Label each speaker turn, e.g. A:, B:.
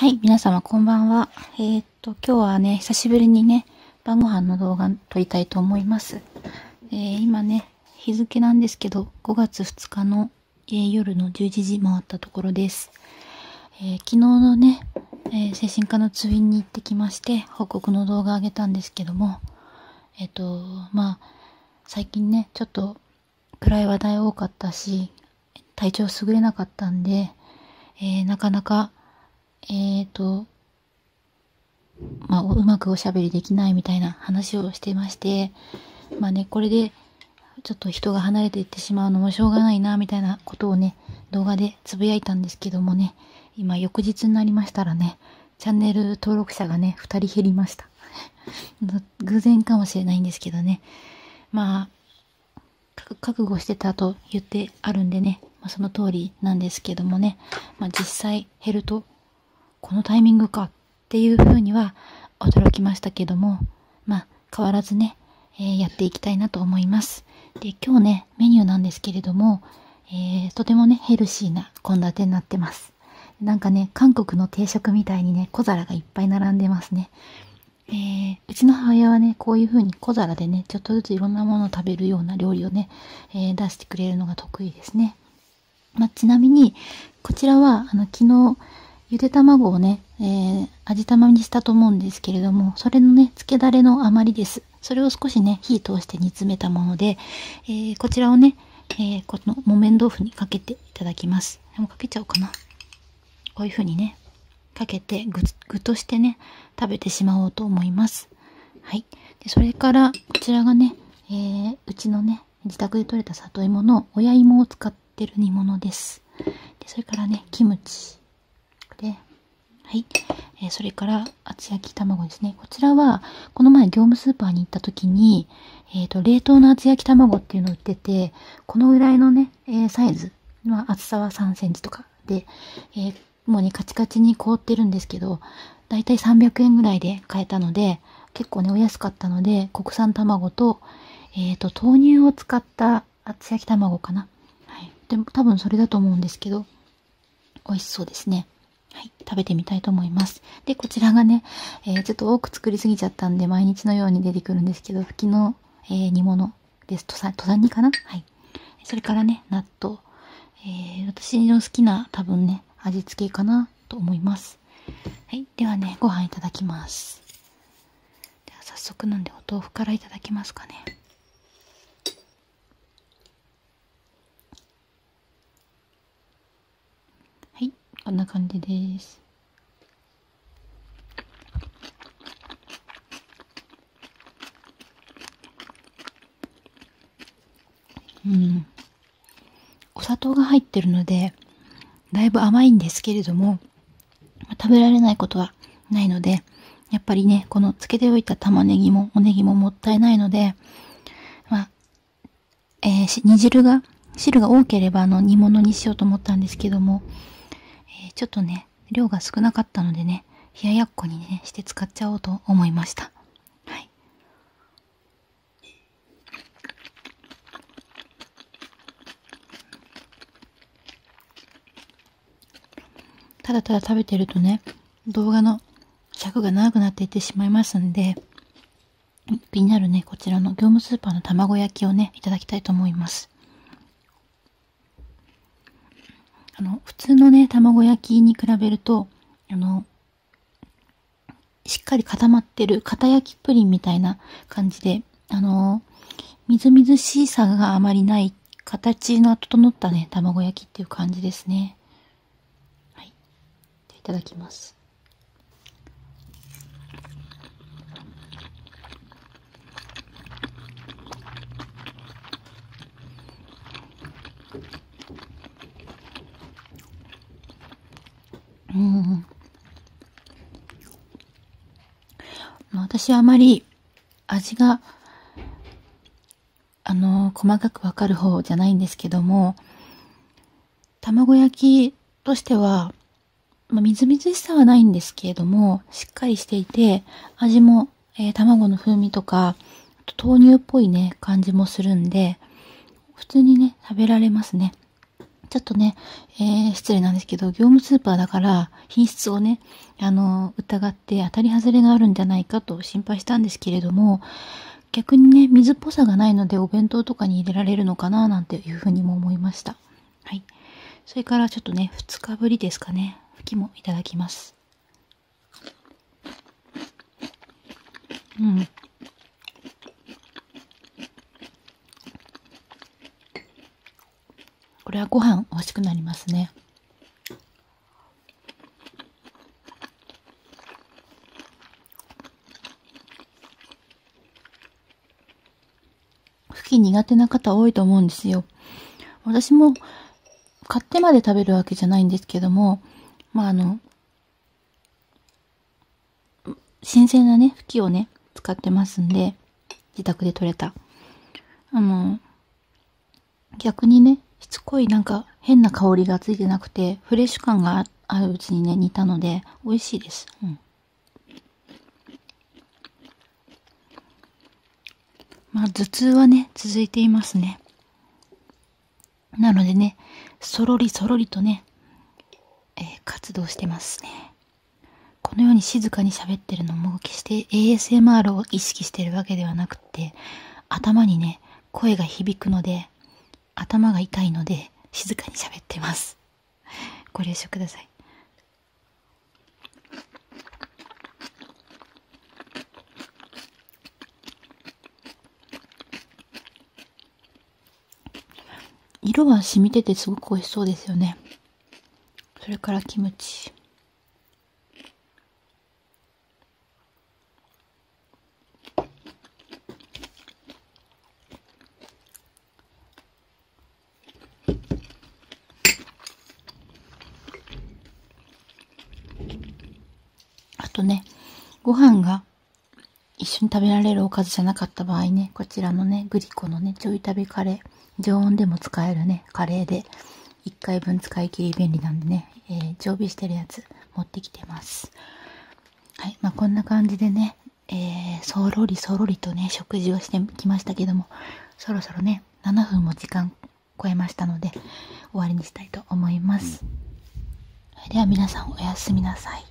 A: はい、皆様こんばんは。えー、っと、今日はね、久しぶりにね、晩ご飯の動画撮りたいと思います。えー、今ね、日付なんですけど、5月2日の、えー、夜の11時回ったところです。え昨日のね、え精神科の通院に行ってきまして、報告の動画上げたんですけども、えっと、まあ、最近ね、ちょっと暗い話題多かったし、体調優れなかったんで、えなかなかえっ、ー、と、まあ、うまくおしゃべりできないみたいな話をしてまして、まあね、これで、ちょっと人が離れていってしまうのもしょうがないな、みたいなことをね、動画でつぶやいたんですけどもね、今翌日になりましたらね、チャンネル登録者がね、二人減りました。偶然かもしれないんですけどね。まあ、覚悟してたと言ってあるんでね、まあ、その通りなんですけどもね、まあ実際減るとこのタイミングかっていうふうには驚きましたけども、まあ、変わらずね、えー、やっていきたいなと思います。で、今日ね、メニューなんですけれども、えー、とてもね、ヘルシーな献立になってます。なんかね、韓国の定食みたいにね、小皿がいっぱい並んでますね。えー、うちの母親はね、こういう風に小皿でね、ちょっとずついろんなものを食べるような料理をね、えー、出してくれるのが得意ですね。まあ、ちなみに、こちらは、あの、昨日、ゆで卵をね、えー、味玉にしたと思うんですけれども、それのね、漬けだれの余りです。それを少しね、火通して煮詰めたもので、えー、こちらをね、えー、この木綿豆腐にかけていただきます。でもかけちゃおうかな。こういう風にね、かけてぐ、ぐとしてね、食べてしまおうと思います。はい。で、それから、こちらがね、えー、うちのね、自宅で採れた里芋の親芋を使ってる煮物です。で、それからね、キムチ。で、はい。えー、それから、厚焼き卵ですね。こちらは、この前業務スーパーに行った時に、えっ、ー、と、冷凍の厚焼き卵っていうのを売ってて、このぐらいのね、えー、サイズの厚さは3センチとかで、えー、もうね、カチカチに凍ってるんですけど、だいたい300円ぐらいで買えたので、結構ね、お安かったので、国産卵と、えっ、と、豆乳を使った厚焼き卵かな。はい。でも、多分それだと思うんですけど、美味しそうですね。はい、食べてみたいと思います。で、こちらがね、えー、ちょっと多く作りすぎちゃったんで、毎日のように出てくるんですけど、吹きの、えー、煮物です。登山、登山煮かな？はい。それからね、納豆。えー、私の好きな多分ね、味付けかなと思います。はい。ではね、ご飯いただきます。では早速なんでお豆腐からいただきますかね。こんな感じです。うん。お砂糖が入ってるので、だいぶ甘いんですけれども、食べられないことはないので、やっぱりね、この漬けておいた玉ねぎもおネギももったいないので、まあ、えー、煮汁が、汁が多ければあの煮物にしようと思ったんですけども、ちょっとね、量が少なかったのでね、冷ややっこにね、して使っちゃおうと思いました。はい。ただただ食べてるとね、動画の尺が長くなっていってしまいますんで、気になるね、こちらの業務スーパーの卵焼きをね、いただきたいと思います。あの、普通のね、卵焼きに比べると、あの、しっかり固まってる、片焼きプリンみたいな感じで、あの、みずみずしさがあまりない、形の整ったね、卵焼きっていう感じですね。はい。いただきます。うん。私はあまり味が、あの、細かくわかる方じゃないんですけども、卵焼きとしては、まあ、みずみずしさはないんですけれども、しっかりしていて、味も、えー、卵の風味とか、と豆乳っぽいね、感じもするんで、普通にね、食べられますね。ちょっとね、えー、失礼なんですけど、業務スーパーだから品質をね、あの、疑って当たり外れがあるんじゃないかと心配したんですけれども、逆にね、水っぽさがないのでお弁当とかに入れられるのかななんていうふうにも思いました。はい。それからちょっとね、2日ぶりですかね。吹きもいただきます。うん。これはご飯美味しくなりますね。き苦手な方多いと思うんですよ。私も買ってまで食べるわけじゃないんですけども、まああの、新鮮なね、ふきをね、使ってますんで、自宅で採れた。あの、逆にね、しつこいなんか変な香りがついてなくて、フレッシュ感があるうちにね、煮たので、美味しいです。うん。まあ、頭痛はね、続いていますね。なのでね、そろりそろりとね、えー、活動してますね。このように静かに喋ってるのも決して ASMR を意識してるわけではなくて、頭にね、声が響くので、頭が痛いので静かに喋ってます。ご了承ください。色は染みててすごく美味しそうですよね。それからキムチ。とね、ご飯が一緒に食べられるおかずじゃなかった場合ね、こちらのね、グリコのね、ちょい食べカレー、常温でも使えるね、カレーで、1回分使い切り便利なんでね、えー、常備してるやつ持ってきてます。はい、まあこんな感じでね、えー、そろりそろりとね、食事をしてきましたけども、そろそろね、7分も時間超えましたので、終わりにしたいと思います。では皆さんおやすみなさい。